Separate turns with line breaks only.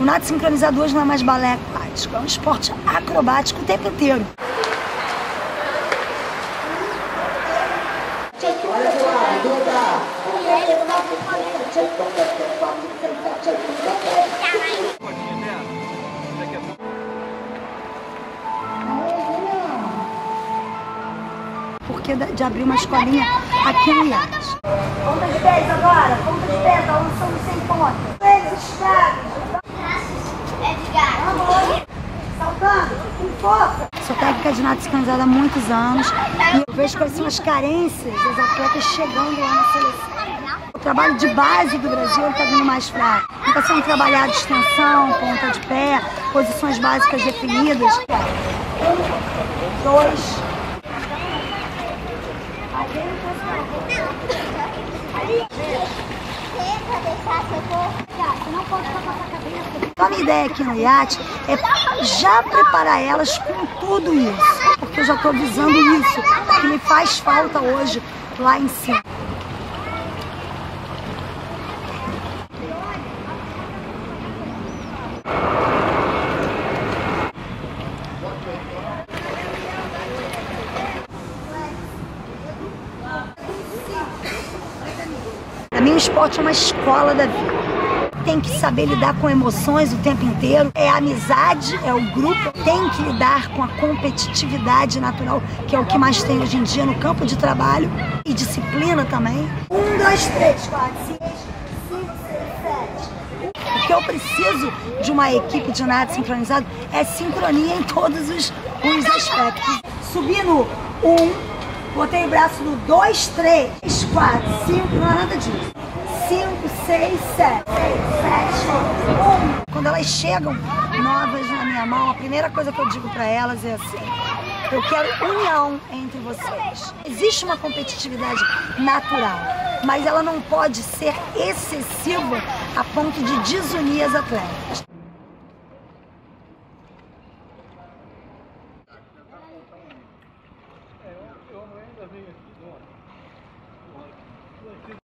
o nado sincronizado hoje não é mais balé aquático, é um esporte acrobático o tempo inteiro. Porque de abrir uma escolinha aqui no IAS. Conta de 10 agora, conta de 10, alunos são sem conta. Eles escravos.
Edgar.
Saltando, com força. Sou técnica de nado sincronizada há muitos anos e eu vejo quais são as carências das atletas chegando lá na seleção. O trabalho de base do Brasil está vindo mais fraco. Está sendo trabalhado extensão, ponta de pé, posições básicas definidas. Um, dois. Então, a minha ideia aqui no IAT é já preparar elas com tudo isso. Porque eu já estou visando isso, que me faz falta hoje lá em cima. Mim, o esporte é uma escola da vida. Tem que saber lidar com emoções o tempo inteiro. É a amizade, é o grupo. Tem que lidar com a competitividade natural, que é o que mais tem hoje em dia no campo de trabalho. E disciplina também. Um, dois, três, quatro, cinco, cinco, seis, sete. O que eu preciso de uma equipe de nada sincronizado é sincronia em todos os, os aspectos. Subir no um, botei o braço no dois, três, quatro, cinco, não é nada disso. 5, 6, 7, 6, 7, 1. Quando elas chegam novas na minha mão, a primeira coisa que eu digo para elas é assim: eu quero união entre vocês. Existe uma competitividade natural, mas ela não pode ser excessiva a ponto de desunir as atletas. I mean, if you want. Like, like